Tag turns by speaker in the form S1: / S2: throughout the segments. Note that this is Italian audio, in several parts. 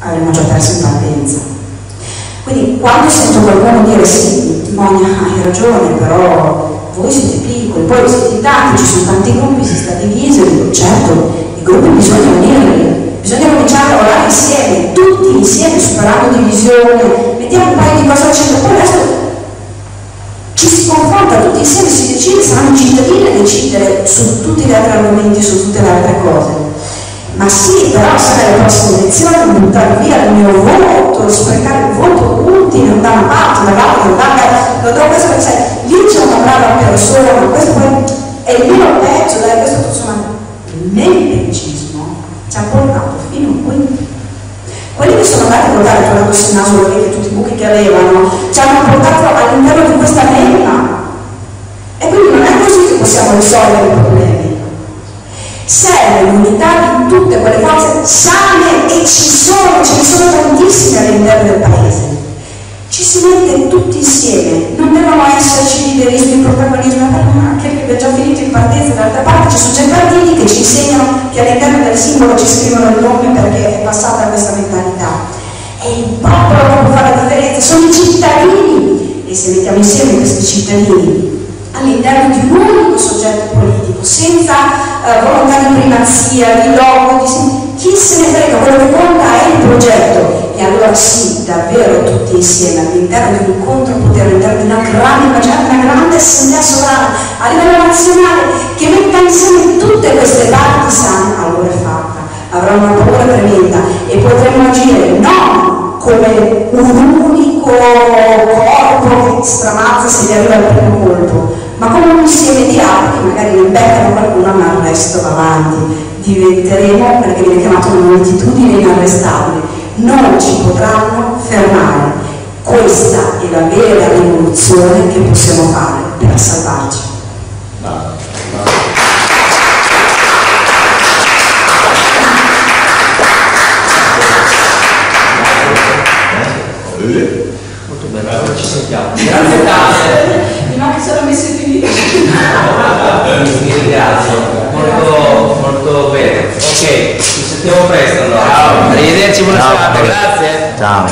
S1: avremmo già perso in partenza. Quindi quando sento qualcuno dire sì, Timonia hai ragione, però voi siete piccoli, poi siete tanti, ci sono tanti gruppi, si sta diviso, dico certo, i gruppi bisogna unirli, bisogna cominciare a lavorare insieme, tutti insieme, superando divisione, mettiamo un paio di cose al centro, poi resto ci si confronta tutti insieme, si decide, saranno i cittadini a decidere su tutti gli altri argomenti, su tutte le altre cose. Ma sì, però se alle prossime elezioni buttare via il mio voto, sprecare il voto utile da una parte, dall'altra, dall'altra, lo do questo perché lì c'è una brava persona, questo poi è il mio peggio, dai, questo. Il mempecismo ci ha portato fino a qui. Quelli che sono andati a votare tornandosi il naso lì, tutti i buchi che avevano, ci hanno portato all'interno di questa memma. E quindi non è così che possiamo risolvere i problemi serve l'unità di tutte quelle forze sane e ci sono, ce ne sono tantissime all'interno del paese. Ci si mette tutti insieme, non devono esserci liderismi, protagonismo, anche perché è già finito in partenza, dall'altra parte ci sono già i partiti che ci insegnano che all'interno del simbolo ci scrivono il nome perché è passata questa mentalità. È il popolo che può fare la differenza, sono i cittadini e se mettiamo insieme questi cittadini all'interno di un unico soggetto politico, senza eh, volontà di primazia, di logo, di... chi se ne frega, quello che conta è il progetto. E allora sì, davvero tutti insieme all'interno di un incontro potere, all'interno di una grande una grande assemblea sovrana a livello nazionale che metta insieme tutte queste parti sane, allora è fatta. Avrà una paura tremenda e potremo agire non come un unico corpo che stramazza se gli arriva il primo colpo, ma come un insieme di altri che magari ne beccano qualcuno ma il resto va avanti. Diventeremo, perché viene chiamato una moltitudine inarrestabile, non ci potranno fermare. Questa è la vera rivoluzione che possiamo fare per salvarci.
S2: Molto bene, allora ci sentiamo. Grazie tante Vi ringrazio, molto, molto bene. Ok, ci sentiamo presto allora. Ciao. Arrivederci, buona
S3: Ciao.
S2: serata, grazie.
S3: Ciao.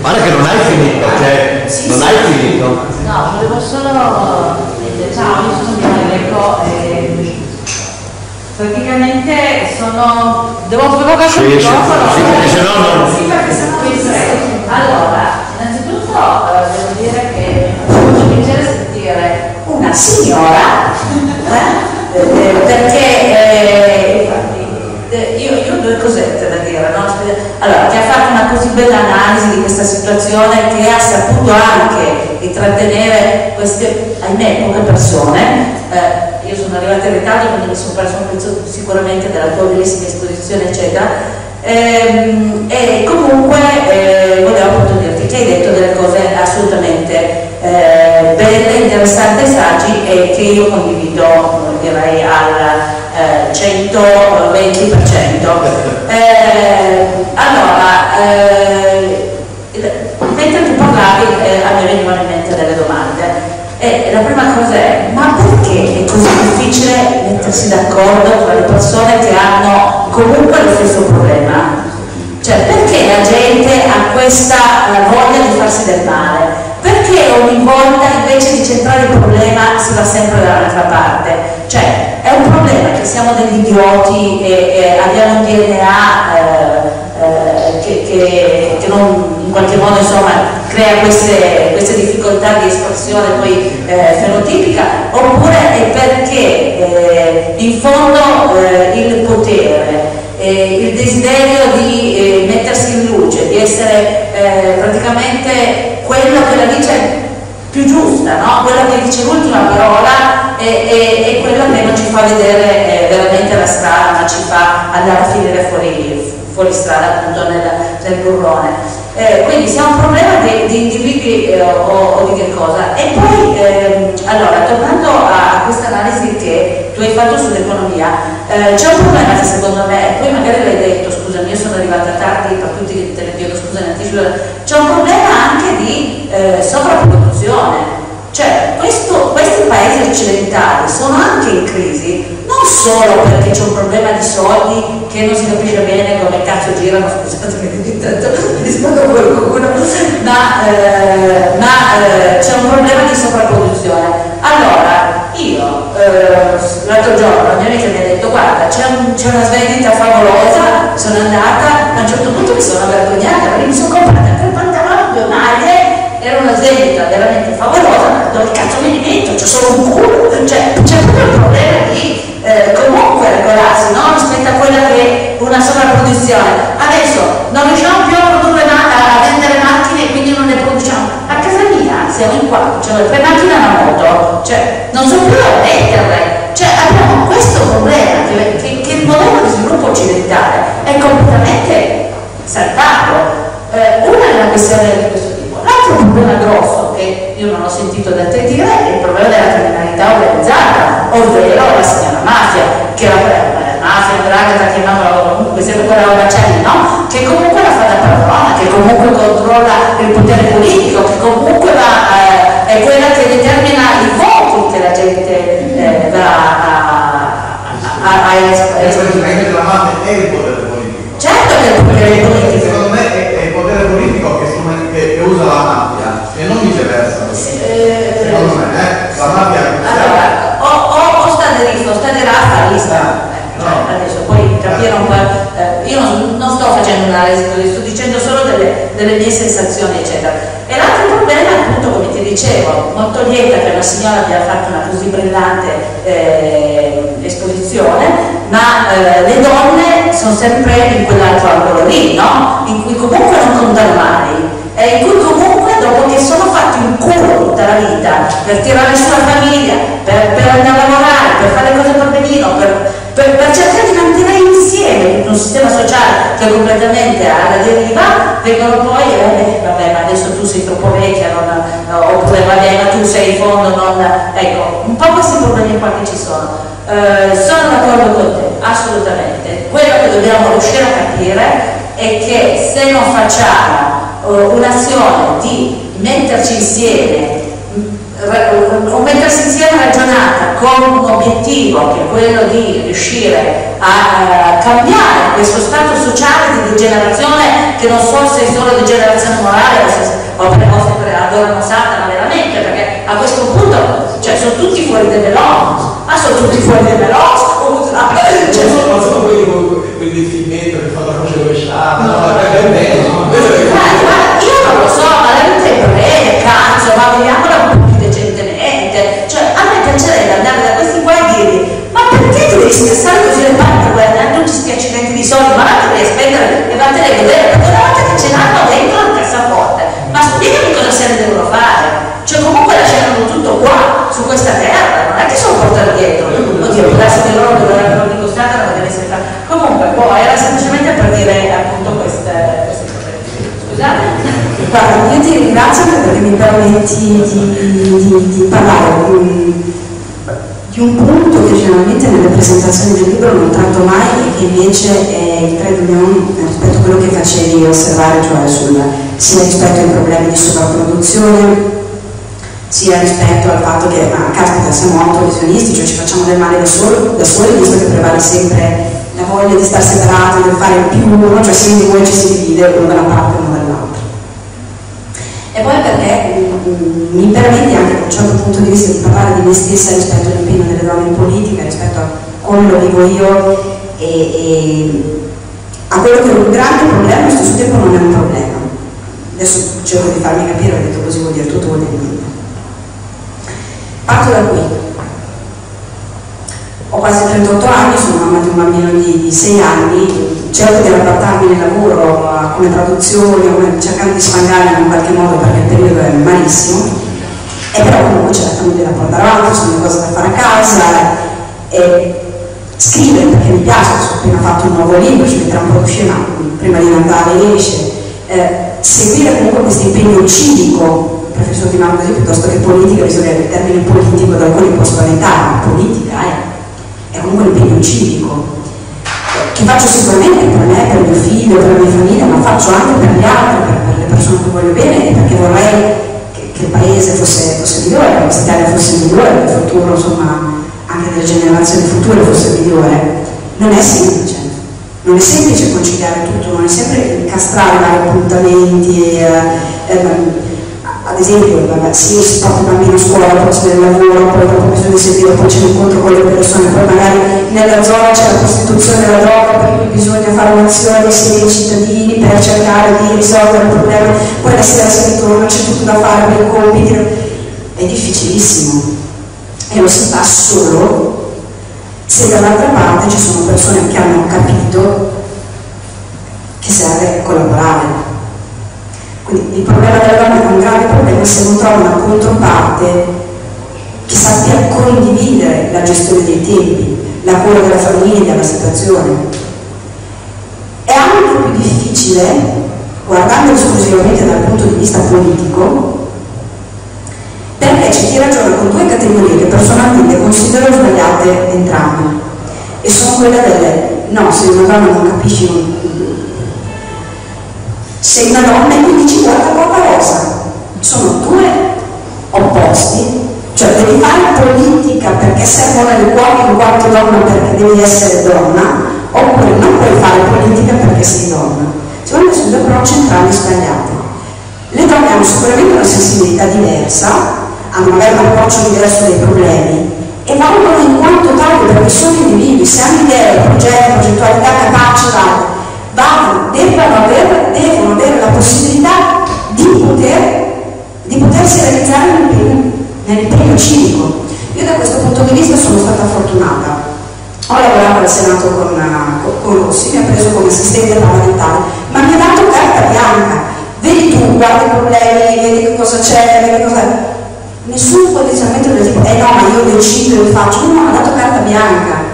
S3: Guarda che non hai finito, cioè, non hai finito.
S4: No, volevo solo dire, ciao, io sono Greco e praticamente sono... Devo provare
S3: Sì,
S4: il microfono?
S3: sì, perché se no non-
S4: Sì, perché sennò mi distrae. Allora, innanzitutto eh, devo dire che mi fa molto piacere sentire una signora, eh, eh, perché eh, eh, io, io ho due cosette da dire, no? Allora, che ha fatto una così bella analisi di questa situazione, che ha saputo anche intrattenere queste, ahimè, poche persone. Eh, arrivata in ritardo, quindi mi sono perso un pezzo sicuramente della tua bellissima esposizione, eccetera. Ehm, e comunque eh, volevo appunto dirti che hai detto delle cose assolutamente eh, belle, interessanti e saggi e che io condivido direi al eh, 120%. Eh, allora, eh, mentre tu parlavi eh, a me venivano in mente delle domande e la prima cosa è ma perché è così difficile mettersi d'accordo tra le persone che hanno comunque lo stesso problema? Cioè perché la gente ha questa voglia di farsi del male? Perché ogni volta invece di centrare il problema si va sempre dall'altra parte? Cioè è un problema che siamo degli idioti e, e abbiamo un DNA eh, qualche modo insomma crea queste, queste difficoltà di espressione poi eh, fenotipica oppure è perché eh, in fondo eh, il potere eh, il desiderio di eh, mettersi in luce, di essere eh, praticamente quello che la dice più giusta, no? quello che dice l'ultima parola e, quello che non ci fa vedere veramente la strada, ma ci fa andare a finire fuori, fuori strada appunto nel, nel burrone. Eh, quindi sia un problema di, di individui eh, o, o di che cosa. E poi, ehm, allora, tornando a, a questa analisi che tu hai fatto sull'economia, eh, c'è un problema che secondo me, poi magari l'hai detto, scusami, io sono arrivata tardi, per cui ti- te ne chiedo scusa in anticipo, c'è un problema anche di, eh, sovrapproduzione. Cioè, questo, questi paesi occidentali sono anche in crisi solo perché c'è un problema di soldi che non si capisce bene come cazzo girano, scusatemi intanto rispondo a qualcuno, ma, eh, ma eh, c'è un problema di sovrapproduzione. Allora, io eh, l'altro giorno mia amica mi ha detto guarda c'è, un, una svendita favolosa, sono andata, a un certo punto mi sono vergognata, perché mi sono comprata tre pantaloni, due maglie, era una svendita veramente favolosa, dove cazzo me li metto? C'è solo un culo, cioè c'è proprio il problema di eh, comunque regolarsi no? rispetto a quella che è una sovrapproduzione. Adesso non riusciamo più a produrre a vendere macchine e quindi non ne produciamo. A casa mia siamo in quattro, cioè tre macchine alla moto, cioè non so più a metterle. Cioè abbiamo questo problema che, che, che il modello di sviluppo occidentale è completamente saltato. Eh, una è una questione di questo tipo, l'altro problema grosso che io non ho sentito da te dire è il problema della criminalità organizzata, ovvero la signora mafia, che la eh, mafia, draga, chiamiamola comunque sempre quella roba no? Che comunque la fa da padrona, che comunque controlla il potere politico, che comunque va, eh, è quella che determina i voti che la gente eh, va a, a, a, a
S5: esprimere. La mafia è il potere politico.
S4: Certo che è il potere politico.
S5: Secondo me è, il potere politico che, usa la mafia e non viceversa.
S4: Sì, eh,
S5: Secondo me, eh, la mafia...
S4: Allora, o, o, o sta rischio, sta di raffa, lì sta. Eh, cioè, adesso poi capire un po'. Eh, io non, non, sto facendo un'analisi, sto dicendo solo delle, delle, mie sensazioni, eccetera. E l'altro problema, appunto, come ti dicevo, molto lieta che una signora abbia fatto una così brillante eh, esposizione, ma eh, le donne sono sempre in quell'altro angolo lì, no? In cui comunque non contano mai, e in cui comunque dopo che sono fatti un culo tutta la vita per tirare su la famiglia, per, per andare a lavorare, per fare cose per benino, per, per, per, cercare di mantenere insieme un sistema sociale che è completamente alla deriva, vengono poi, eh, vabbè ma adesso tu sei troppo vecchia, non, oppure vabbè ma tu sei in fondo, non, ecco, un po' questi problemi qua che ci sono. Eh, sono d'accordo con te, assolutamente. Quello che dobbiamo riuscire a capire è che se non facciamo un'azione di metterci insieme o mettersi insieme ragionata con un obiettivo che è quello di riuscire a uh, cambiare questo stato sociale di degenerazione che non so se è solo degenerazione morale o, per sempre addornosata ma veramente perché a questo punto cioè, sono tutti fuori delle LOM ma sono tutti fuori delle LOM scusa
S3: cioè, sono, sono quelli, del filmetto che fanno la croce rovesciata no, no, è bello
S4: io perché
S1: mi permetti di, di, di parlare di un punto che generalmente nelle presentazioni del libro non tratto mai e che invece è il trade union rispetto a quello che facevi osservare, cioè sul, sia rispetto ai problemi di sovrapproduzione sia rispetto al fatto che, ma caspita, siamo autolesionisti, cioè ci facciamo del male da soli, da soli visto che prevale sempre la voglia di stare separati, di fare più uno, cioè se di voi ci si divide uno da una parte e uno dall'altra. E poi perché mi permette anche da un certo punto di vista di parlare di me stessa rispetto all'impegno delle donne in politica, rispetto a come lo vivo io e, e a quello che è un grande problema, allo stesso tempo non è un problema. Adesso cerco di farmi capire, ho detto così vuol dire tutto, vuol dire niente. Parto da qui. Ho quasi 38 anni, sono mamma di un bambino di, 6 anni, cerco di rapportarmi nel lavoro come traduzione, cercando di sfangare in qualche modo perché il periodo è malissimo, e però comunque c'è la famiglia da portare avanti, sono le cose da fare a casa, e scrivere perché mi piace, ho appena fatto un nuovo libro, ci metterà un po' di scema, prima di Natale esce, eh, seguire comunque questo impegno civico preferisco chiamarlo così piuttosto che politica, visto che il termine politico da alcuni può spaventare, ma politica è, è comunque un impegno civico che faccio sicuramente per me, per mio figlio, per la mia famiglia, ma faccio anche per gli altri, per, per le persone che voglio bene e perché vorrei che che il paese fosse, fosse migliore, che l'Italia fosse migliore, che il futuro, insomma, anche delle generazioni future fosse migliore. Non è semplice, non è semplice conciliare tutto, non è sempre incastrare vari appuntamenti, eh, eh, ad esempio, vabbè, sì, si porta il bambino a scuola, poi c'è del lavoro, poi dopo bisogna seguire, poi c'è l'incontro con le persone, poi magari nella zona c'è la prostituzione della droga, cui bisogna fare un'azione sia dei cittadini per cercare di risolvere il problema, poi la sera si ritorna, c'è tutto da fare per i compiti, è difficilissimo. E lo si fa solo se dall'altra parte ci sono persone che hanno capito che serve collaborare. quindi il problema della donna è un grave problema se non trova una controparte che sappia condividere la gestione dei tempi, la cura della famiglia, la situazione. È anche più difficile, guardando esclusivamente dal punto di vista politico, perché c'è chi ragiona con due categorie che personalmente considero sbagliate entrambe. E sono quelle delle no, se una donna non capisci sei una donna e quindi ci guarda poca rosa. Sono due opposti, cioè devi fare politica perché servono le in quanto donna perché devi essere donna, oppure non puoi fare politica perché sei donna. Secondo me sono due approcci entrambi sbagliati. Le donne hanno sicuramente una sensibilità diversa, hanno magari un approccio diverso dei problemi e valgono in quanto tali perché sono individui, se hanno idee, progetti, progettualità capaci, vanno, devono avere, devono avere la possibilità di, poter, di potersi realizzare nell'impegno civico. Io da questo punto di vista sono stata fortunata. Ho lavorato al Senato con, con Rossi, mi ha preso come assistente parlamentare, ma mi ha dato carta bianca. Vedi tu, guarda i problemi, vedi che cosa c'è, vedi cosa... Nessun condizionamento del tipo, eh no, ma io decido e faccio, no, ha dato carta bianca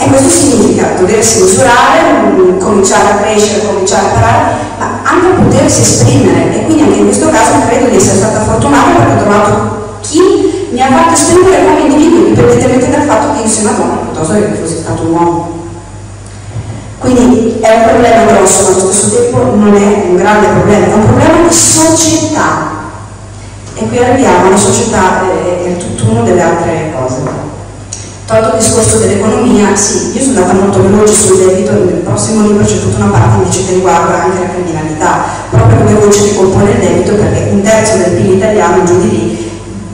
S1: e questo significa doversi misurare, cominciare a crescere, cominciare a imparare, ma anche potersi esprimere. E quindi anche in questo caso credo di essere stata fortunata perché ho trovato chi mi ha fatto esprimere come individuo, indipendentemente dal fatto che io sia una donna piuttosto che fossi stato un uomo. Quindi è un problema grosso, ma allo stesso tempo non è un grande problema, è un problema di società. E qui arriviamo alla società e al tutt'uno delle altre cose. Tolto il discorso dell'economia, sì, io sono andata molto veloce sul debito, nel prossimo libro c'è tutta una parte invece che riguarda anche la criminalità, proprio come voce che compone il debito, perché un terzo del PIL italiano giù di lì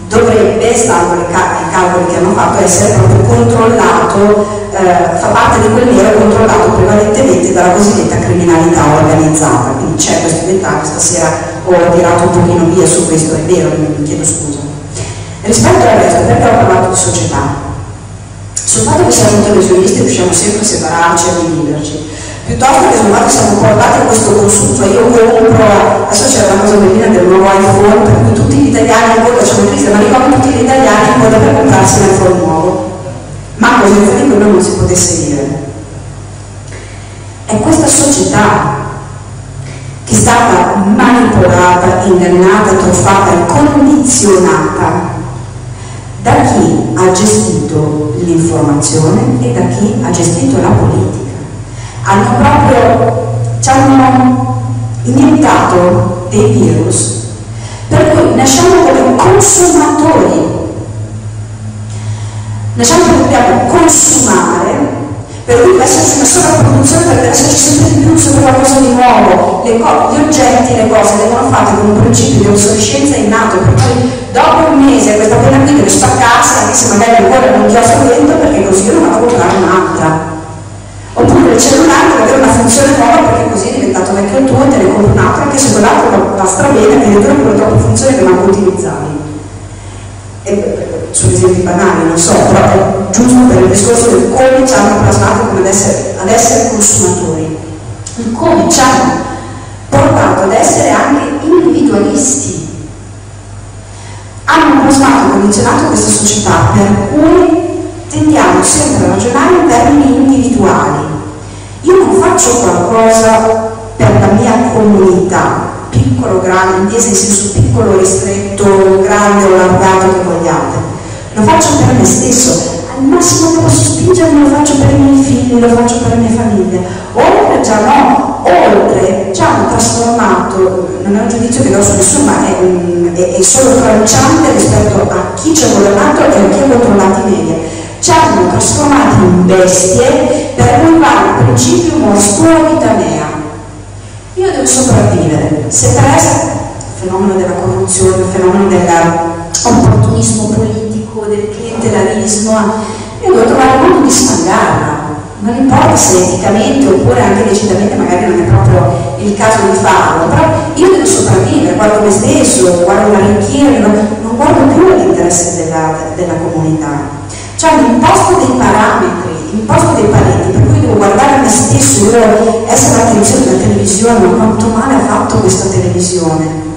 S1: dovrebbe, stando i calcoli che hanno fatto, essere proprio controllato, eh, fa parte di quel nero controllato prevalentemente dalla cosiddetta criminalità organizzata. Quindi c'è questo dettaglio, stasera ho tirato un pochino via su questo, è vero, mi chiedo scusa. Rispetto al resto, perché ho parlato di società? Sul fatto che siamo televisionisti riusciamo sempre a separarci, a dividerci, piuttosto che che siamo portati a questo consumo, io compro, adesso c'è una cosa bellina del nuovo iPhone, per cui tutti gli italiani in coda, c'è una crisi, ma ricordo tutti gli italiani in coda per comprarsi un iPhone nuovo. Ma così di quello non si potesse dire. È questa società che è stata manipolata, ingannata, truffata e condizionata gestito l'informazione e da chi ha gestito la politica. Hanno proprio, ci hanno iniettato dei virus, per cui nasciamo come consumatori, nasciamo che dobbiamo consumare per esserci una sovrapproduzione per esserci sempre di più sempre qualcosa di nuovo. Le gli oggetti, le cose vengono fatte con un principio di obsolescenza innato per cui dopo un mese questa pena qui deve spaccarsi anche se magari ancora non chiostro dentro perché così io non vado a comprare un'altra. Oppure il cellulare deve avere una funzione nuova perché così è diventato vecchio tuo e te ne compri un'altra anche se quell'altro va strabene che dentro pure troppe funzioni che manco utilizzavi sono esempi banali, non so, è giusto per il discorso del come ci hanno plasmato ad essere, ad essere consumatori, il come ci hanno portato ad essere anche individualisti. Hanno plasmato e condizionato questa società per cui tendiamo sempre a ragionare in termini individuali. Io non faccio qualcosa per la mia comunità, piccolo, grande, intesa in senso piccolo, ristretto, grande o allargato che vogliate lo faccio per me stesso, al massimo che posso spingermi lo faccio per i miei figli, lo faccio per la mia famiglia. Oltre già no, oltre già hanno trasformato, non è un giudizio che do su nessuno, ma è, è, è solo tranciante rispetto a chi ci ha governato e a chi ha controllato i media. Ci hanno trasformati in bestie per arrivare al principio mostruo vita mea. Io devo sopravvivere. Se per essere il fenomeno della corruzione, il fenomeno dell'opportunismo politico, del clientelismo, io devo trovare il modo di smangarla. Non importa se eticamente oppure anche decisamente magari non è proprio il caso di farlo, però io devo sopravvivere, guardo me stesso, guardo la rinchiera, non, non guardo più all'interesse della, della comunità. Cioè hanno imposto dei parametri, imposto dei paletti, per cui devo guardare me stesso, io essere l'attenzione della televisione, quanto male ha fatto questa televisione.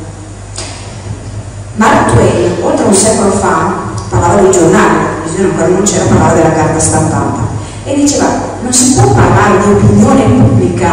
S1: Mark Twain, oltre un secolo fa, parlava dei giornali, televisione ancora non c'era, parlava della carta stampata e diceva non si può parlare di opinione pubblica,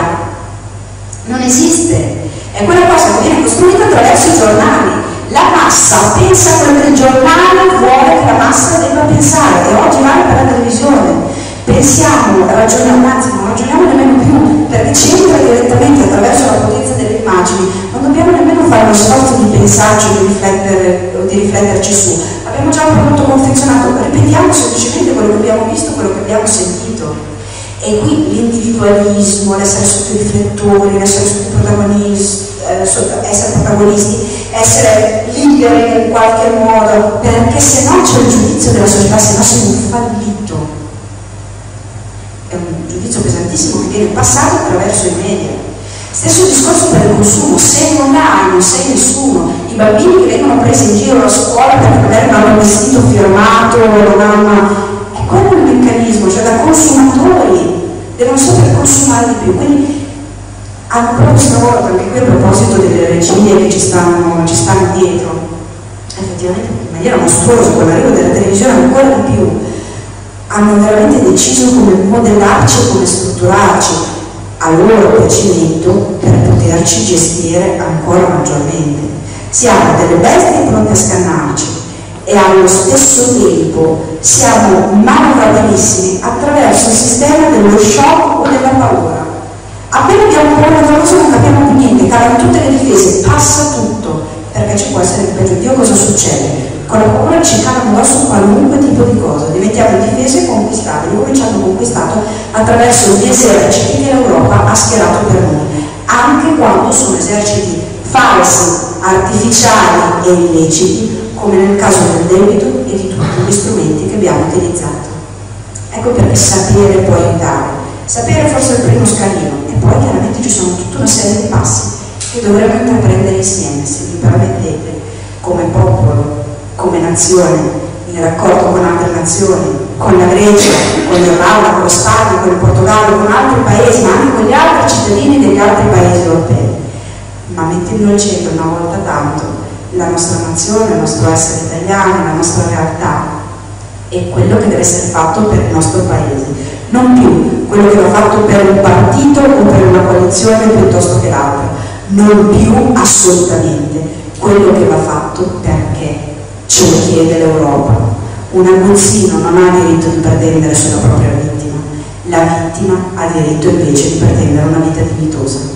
S1: non esiste, è quella cosa che viene costruita attraverso i giornali. La massa pensa quello che il giornale vuole che la massa debba pensare e oggi vale per la televisione. Pensiamo, ragioniamo, anzi non ragioniamo nemmeno più, perché ci entra direttamente attraverso la potenza delle immagini, non dobbiamo nemmeno fare lo sforzo di pensarci o di, riflettere, di rifletterci su, abbiamo già un prodotto confezionato, ripetiamo semplicemente quello che abbiamo visto, quello che abbiamo sentito. E qui l'individualismo, l'essere sotto i riflettori, l'essere sotto protagonisti, eh, essere protagonisti, essere liberi in qualche modo, perché se no c'è il giudizio della società, se no sei un fallito. È un giudizio pesantissimo che viene passato attraverso i media. Stesso discorso per il consumo, se non hai, non sei nessuno, i bambini che vengono presi in giro a scuola perché magari non hanno un vestito firmato, non hanno... È quello il meccanismo, cioè da consumatori devono sempre consumare di più. Quindi proprio questo lavoro, anche qui a proposito delle regie che ci stanno, ci stanno dietro, effettivamente in maniera mostruosa, con l'arrivo della televisione ancora di più, hanno veramente deciso come modellarci e come strutturarci a loro piacimento per poterci gestire ancora maggiormente. Siamo delle bestie pronte a scannarci e allo stesso tempo siamo manovrabilissimi attraverso il sistema dello shock o della paura. Appena abbiamo paura di qualcosa non capiamo più niente, calano tutte le difese, passa tutto, perché ci può essere il peggio. Dio cosa succede? Con la paura calano addosso qualunque tipo di cosa, diventiamo difese conquistabili, come ci hanno conquistato attraverso gli eserciti che l'Europa ha schierato per noi, anche quando sono eserciti falsi, artificiali e illeciti, come nel caso del debito e di tutti gli strumenti che abbiamo utilizzato. Ecco perché sapere può aiutare. Sapere forse è il primo scalino e poi chiaramente ci sono tutta una serie di passi che dovremmo intraprendere insieme, se mi permettete, come popolo, come nazione, in raccordo con altre nazioni, con la Grecia, con l'Irlanda, con lo Spagna, con il Portogallo, con altri paesi, ma anche con gli altri cittadini degli altri paesi europei. Ma mettendo al centro una volta tanto la nostra nazione, il nostro essere italiano, la nostra realtà e quello che deve essere fatto per il nostro paese, non più quello che va fatto per un partito o per una coalizione piuttosto che l'altro, non più assolutamente quello che va fatto perché ce lo chiede l'Europa. Un aguzzino non ha diritto di pretendere sulla propria vittima, la vittima ha diritto invece di pretendere una vita dignitosa.